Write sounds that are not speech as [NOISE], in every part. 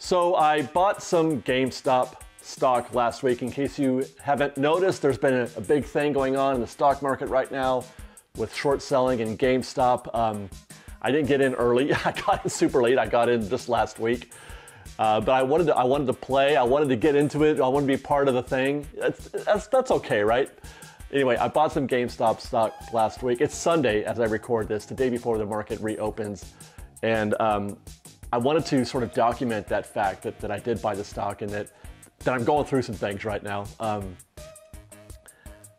So I bought some GameStop stock last week. In case you haven't noticed, there's been a, big thing going on in the stock market right now with short selling and GameStop. Um, I didn't get in early. [LAUGHS] I got in super late. I got in just last week. Uh, but I wanted to, I wanted to play. I wanted to get into it. I wanted to be part of the thing. That's, that's, that's okay, right? Anyway, I bought some GameStop stock last week. It's Sunday as I record this, the day before the market reopens. And um, I wanted to sort of document that fact that, that I did buy the stock and that, that I'm going through some things right now. Um,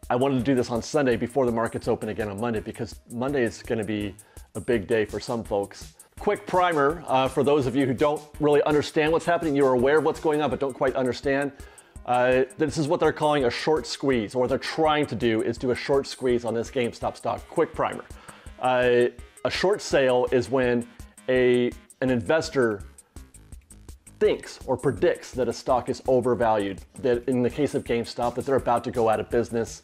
I wanted to do this on Sunday before the markets open again on Monday because Monday is going to be a big day for some folks. Quick primer uh, for those of you who don't really understand what's happening. You're aware of what's going on, but don't quite understand. Uh, this is what they're calling a short squeeze, or what they're trying to do is do a short squeeze on this GameStop stock. Quick primer. Uh, a short sale is when a an investor thinks or predicts that a stock is overvalued. That in the case of GameStop, that they're about to go out of business,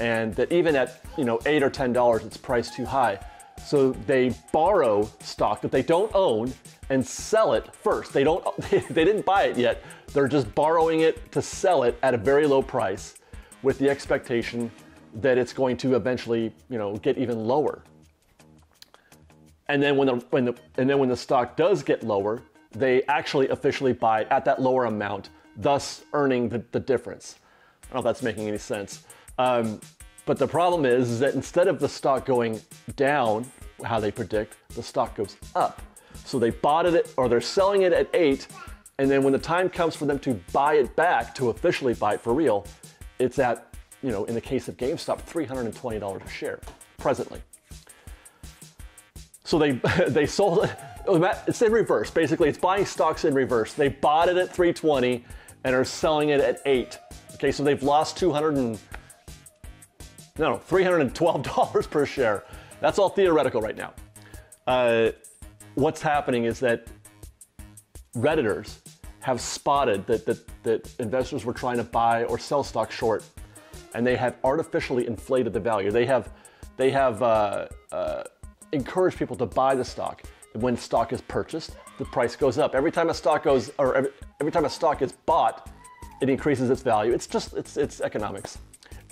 and that even at you know eight or ten dollars, it's priced too high. So they borrow stock that they don't own and sell it first. They don't [LAUGHS] they didn't buy it yet. They're just borrowing it to sell it at a very low price with the expectation that it's going to eventually, you know, get even lower. And then when the when the and then when the stock does get lower, they actually officially buy at that lower amount, thus earning the, the difference. I don't know if that's making any sense. Um, but the problem is, is that instead of the stock going down, how they predict, the stock goes up. So they bought it or they're selling it at eight, and then when the time comes for them to buy it back, to officially buy it for real, it's at, you know, in the case of GameStop, $320 a share presently. So they [LAUGHS] they sold it. It's in reverse. Basically, it's buying stocks in reverse. They bought it at 320 and are selling it at eight. Okay, so they've lost 200 and no, $312 [LAUGHS] per share. That's all theoretical right now. Uh, what's happening is that Redditors have spotted that, that, that investors were trying to buy or sell stock short, and they have artificially inflated the value. They have, they have uh, uh, encouraged people to buy the stock. And when stock is purchased, the price goes up. Every time a stock goes, or every, every time a stock is bought, it increases its value. It's just, it's, it's economics.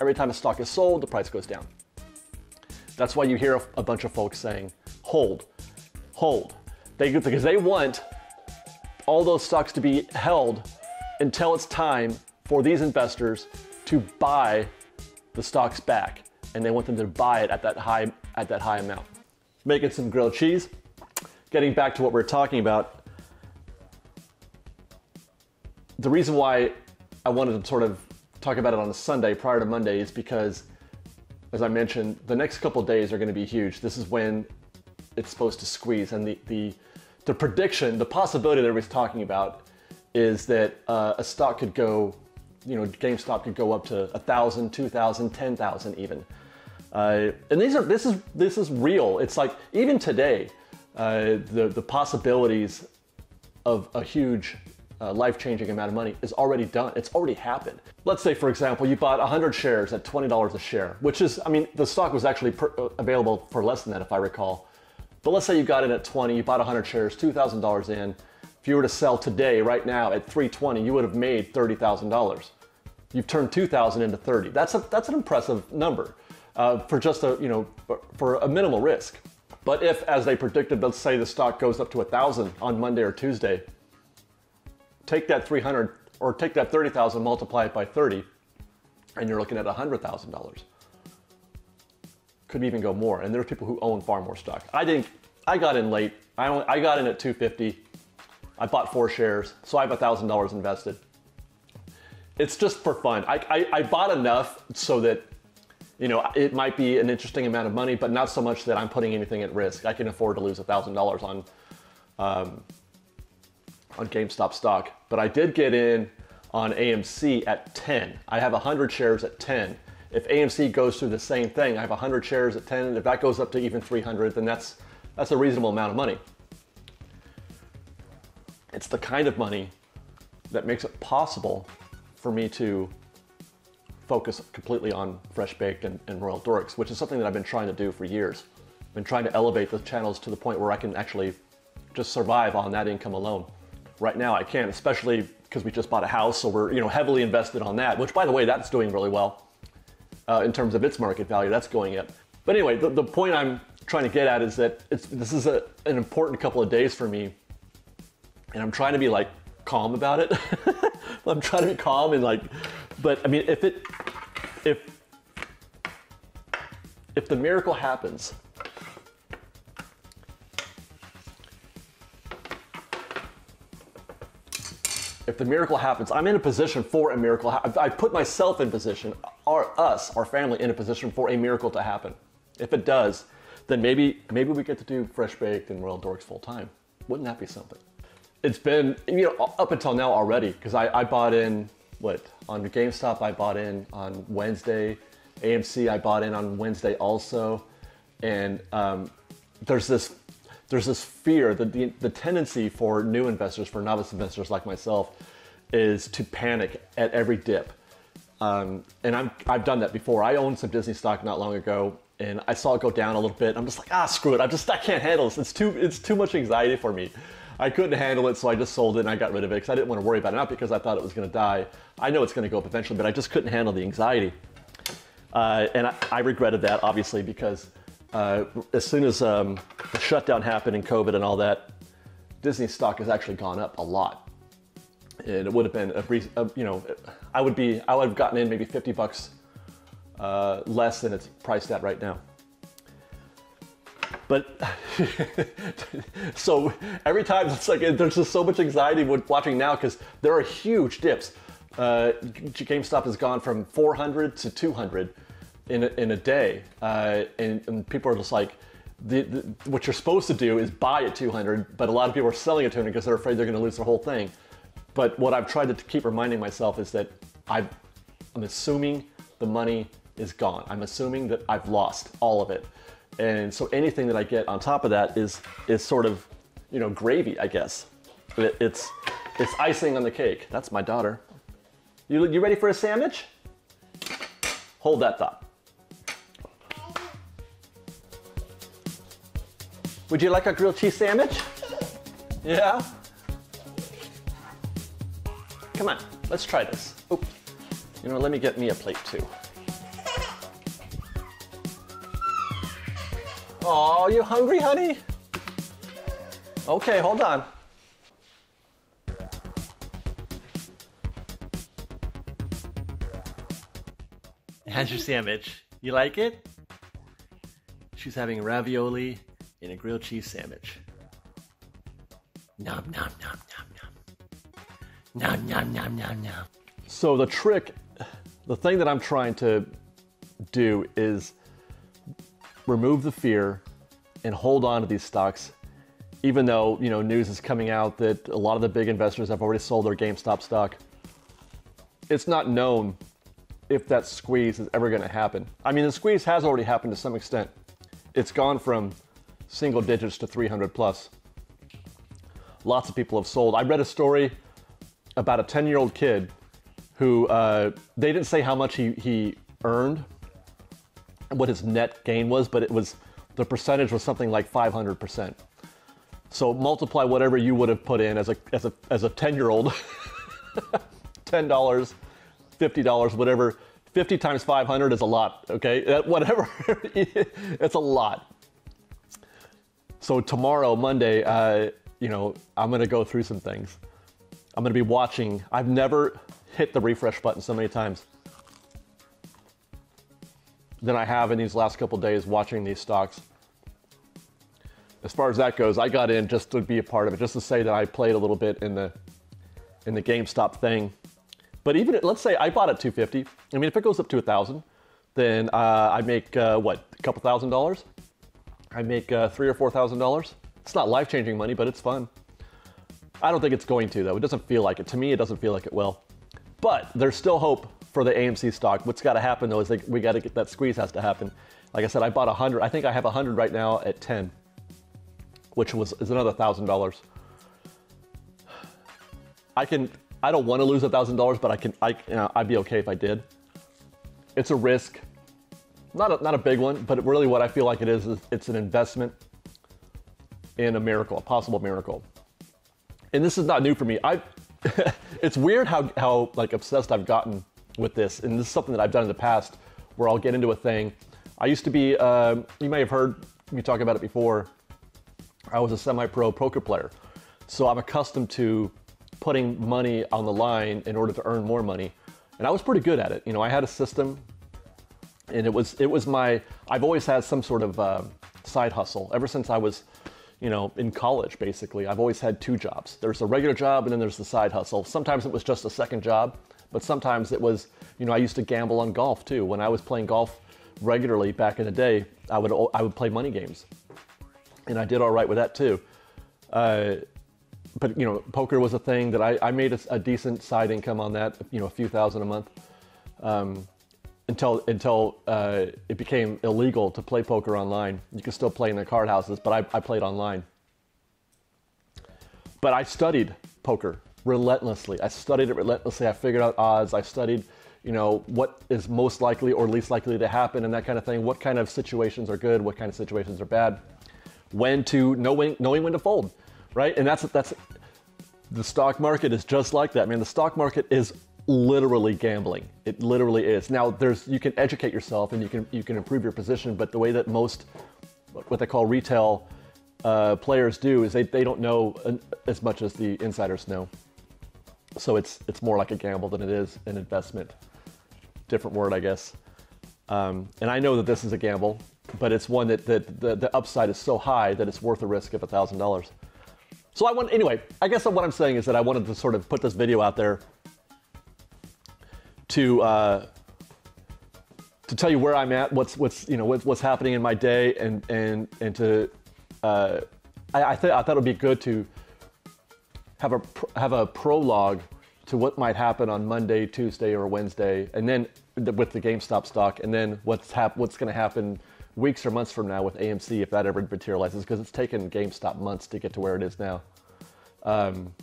Every time a stock is sold, the price goes down. That's why you hear a, bunch of folks saying, hold, hold. They, because they want all those stocks to be held until it's time for these investors to buy the stocks back. And they want them to buy it at that high, at that high amount. Making some grilled cheese. Getting back to what we're talking about, the reason why I wanted to sort of talk about it on a Sunday prior to Monday is because, as I mentioned, the next couple days are going to be huge. This is when it's supposed to squeeze, and the the, the prediction, the possibility that everybody's talking about, is that uh, a stock could go, you know, GameStop could go up to a thousand, two thousand, ten thousand, even. Uh, and these are this is this is real. It's like even today, uh, the the possibilities of a huge uh, life-changing amount of money is already done. It's already happened. Let's say, for example, you bought 100 shares at $20 a share, which is, I mean, the stock was actually per, uh, available for less than that, if I recall. But let's say you got in at 20, you bought 100 shares, $2,000 in. If you were to sell today, right now, at 320, you would have made $30,000. You've turned 2,000 into 30. That's a that's an impressive number uh, for just a you know for a minimal risk. But if, as they predicted, let's say the stock goes up to a 1,000 on Monday or Tuesday, take that 300 or take that 30,000, multiply it by 30, and you're looking at $100,000. Could even go more. And there are people who own far more stock. I didn't, I got in late. I, only, I got in at 250. I bought four shares, so I have a $1,000 invested. It's just for fun. I, I, I bought enough so that you know, it might be an interesting amount of money, but not so much that I'm putting anything at risk. I can afford to lose $1,000 on um, on GameStop stock, but I did get in on AMC at 10. I have 100 shares at 10. If AMC goes through the same thing, I have 100 shares at 10. If that goes up to even 300, then that's that's a reasonable amount of money. It's the kind of money that makes it possible for me to focus completely on Fresh Baked and, and Royal Dorks, which is something that I've been trying to do for years. I've been trying to elevate the channels to the point where I can actually just survive on that income alone. right now I can't, especially because we just bought a house, so we're you know heavily invested on that. Which, by the way, that's doing really well uh, in terms of its market value. That's going up. But anyway, the, the point I'm trying to get at is that this is a, an important couple of days for me, and I'm trying to be like calm about it. [LAUGHS] I'm trying to be calm and like, but I mean, if it, if, if the miracle happens, if the miracle happens, I'm in a position for a miracle. I put myself in position, or us, our family, in a position for a miracle to happen. If it does, then maybe maybe we get to do fresh baked and Royal Dorks full time. Wouldn't that be something? It's been you know up until now already because I, I bought in what on GameStop I bought in on Wednesday, AMC I bought in on Wednesday also, and um, there's this there's this fear that the, the tendency for new investors, for novice investors like myself, is to panic at every dip. Um, and I'm, I've done that before. I owned some Disney stock not long ago, and I saw it go down a little bit. I'm just like, ah, screw it. I just I can't handle this. It's too it's too much anxiety for me. I couldn't handle it, so I just sold it and I got rid of it because I didn't want to worry about it. Not because I thought it was going to die. I know it's going to go up eventually, but I just couldn't handle the anxiety. Uh, and I, I, regretted that obviously because uh, as soon as um, the shutdown happened and COVID and all that, Disney stock has actually gone up a lot. And it would have been a, a you know, I would be I would have gotten in maybe 50 bucks uh, less than it's priced at right now. But [LAUGHS] so every time it's like there's just so much anxiety with watching now because there are huge dips. Uh, GameStop has gone from 400 to 200 in a, in a day, uh, and, and, people are just like, the, the, what you're supposed to do is buy at 200, but a lot of people are selling at 200 because they're afraid they're going to lose their whole thing. But what I've tried to keep reminding myself is that i I'm assuming the money is gone. I'm assuming that I've lost all of it. And so anything that I get on top of that is is sort of, you know, gravy, I guess. It, it's it's icing on the cake. That's my daughter. You you ready for a sandwich? Hold that thought. Would you like a grilled cheese sandwich? Yeah? Come on, let's try this. Oh, you know, let me get me a plate too. Oh, you hungry, honey? Okay, hold on. How's your sandwich? You like it? She's having ravioli in a grilled cheese sandwich. Nom nom nom nom nom. Nom nom nom nom nom. So the trick, the thing that I'm trying to do is remove the fear and hold on to these stocks even though you know news is coming out that a lot of the big investors have already sold their GameStop stock. It's not known if that squeeze is ever going to happen. I mean, the squeeze has already happened to some extent. It's gone from single digits to 300 plus. Lots of people have sold. I read a story about a 10 year old kid who uh, they didn't say how much he, he earned, what his net gain was, but it was the percentage was something like 500%. So multiply whatever you would have put in as a as a as a 10-year-old. [LAUGHS] $10, $50, whatever. 50 times 500 is a lot, okay? Uh, whatever. [LAUGHS] it's a lot. So tomorrow, Monday, uh, you know, I'm gonna go through some things. I'm gonna be watching. I've never hit the refresh button so many times than I have in these last couple days watching these stocks. As far as that goes, I got in just to be a part of it, just to say that I played a little bit in the in the GameStop thing. But even let's say I bought at 250. I mean, if it goes up to a thousand, then uh, I make uh, what a couple thousand dollars. I make uh, three or four thousand dollars. It's not life changing money, but it's fun. I don't think it's going to though. It doesn't feel like it. To me, it doesn't feel like it will. But there's still hope for the AMC stock. What's got to happen though is like we got to get that squeeze has to happen. Like I said, I bought 100. I think I have 100 right now at 10, which was is another thousand dollars. I can. I don't want to lose a thousand dollars, but I can. I you know, I'd be okay if I did. It's a risk, not a, not a big one, but really what I feel like it is is it's an investment in a miracle, a possible miracle. and this is not new for me. I, [LAUGHS] it's weird how how like obsessed I've gotten with this, and this is something that I've done in the past, where I'll get into a thing. I used to be, uh, you may have heard me talk about it before. I was a semi-pro poker player, so I'm accustomed to putting money on the line in order to earn more money, and I was pretty good at it. You know, I had a system, and it was it was my. I've always had some sort of uh, side hustle ever since I was you know, in college, basically, I've always had two jobs. There's a regular job and then there's the side hustle. Sometimes it was just a second job, but sometimes it was, you know, I used to gamble on golf too. When I was playing golf regularly back in the day, I would, I would play money games. And I did all right with that too. Uh, but, you know, poker was a thing that I, I made a, a, decent side income on that, you know, a few thousand a month. Um, until until uh, it became illegal to play poker online. You could still play in the card houses, but I, I played online. But I studied poker relentlessly. I studied it relentlessly. I figured out odds. I studied, you know, what is most likely or least likely to happen and that kind of thing. What kind of situations are good? What kind of situations are bad? When to knowing knowing when to fold, right? And that's that's the stock market is just like that. I mean, the stock market is literally gambling. It literally is. Now, there's you can educate yourself and you can you can improve your position, but the way that most what they call retail uh, players do is they, they don't know as much as the insiders know. So it's it's more like a gamble than it is an investment. Different word, I guess. Um, and I know that this is a gamble, but it's one that, that the, the upside is so high that it's worth the risk of thousand dollars. So I want anyway. I guess what I'm saying is that I wanted to sort of put this video out there to uh, to tell you where I'm at, what's what's you know what's, what's happening in my day, and and and to uh, I, I, th- I thought it would be good to have a have a prologue to what might happen on Monday, Tuesday, or Wednesday, and then with the GameStop stock, and then what's hap- what's going to happen weeks or months from now with AMC if that ever materializes, because it's taken GameStop months to get to where it is now. Um,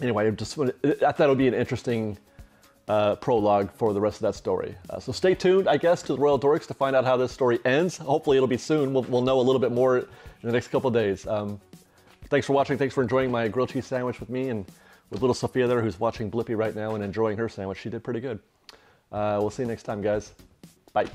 anyway, just I thought it would be an interesting uh, prologue for the rest of that story. Uh, so stay tuned, I guess, to the Royal Dorks to find out how this story ends. Hopefully, it'll be soon. We'll, we'll know a little bit more in the next couple days. Um, thanks for watching. Thanks for enjoying my grilled cheese sandwich with me and with little Sophia there, who's watching Blippi right now and enjoying her sandwich. She did pretty good. Uh, we'll see you next time, guys. Bye.